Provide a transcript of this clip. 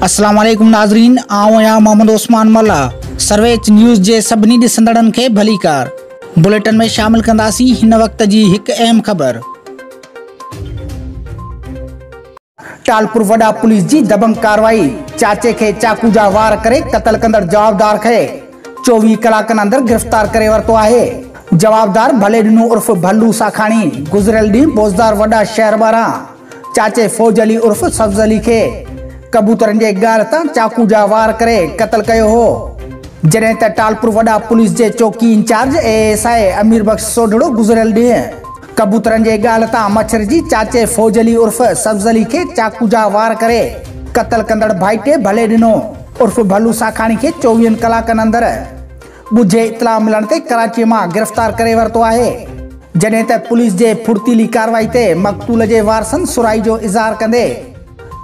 वालेकुम नाज़रीन, आऊँ आहियाँ मोहम्मद उस्मान मल्ला, सर्वेच न्यूज़ जे सभिनी ॾिसंदड़नि खे भली कार बुलेटिन में शामिल कंदासीं हिन वक़्त जी हिकु अहम ख़बर। टालपुर वॾा पुलिस जी दबंग कार्रवाई चाचे खे चाकू जा वार करे क़तल कंदड़ जवाबदार खे चोवीह कलाकनि अंदरि गिरफ़्तार करे वरितो आहे। जवाबदार भले ॾिनो उर्फ़ भल्लू साखाणी गुज़िरियल ॾींहुं बोज़दार वॾा शहर ॿारां, चाचे फौज अली उर्फ़ सब्ज़ अली खे जे ॻाल्हि तां चाकू जा वार करे क़तल हो। त टालपुर वॾा पुलिस जे चौकी इंचार्ज एस आई अमीर बख़्श सोढड़ो गुज़िरियल ॾींहुं, कबूतरनि जे ॻाल्हि तां मच्छर जी चाचे फौज अली उर्फ़ सब्ज़ अली चाकू जा वार करे क़तल कंदड़ भाइटे भले ॾिनो। उर्फ़ भलू साखाणी खे चोवीहनि कलाकनि अंदरि ॻुझे इतला मिलण ते कराचीअ माँ गिरफ़्तार करे वरितो जॾहिं त पुलिस जे फुर्तीली कार्रवाई ते मक़तूल जे वारसनि सुराई जो इज़हार कंदे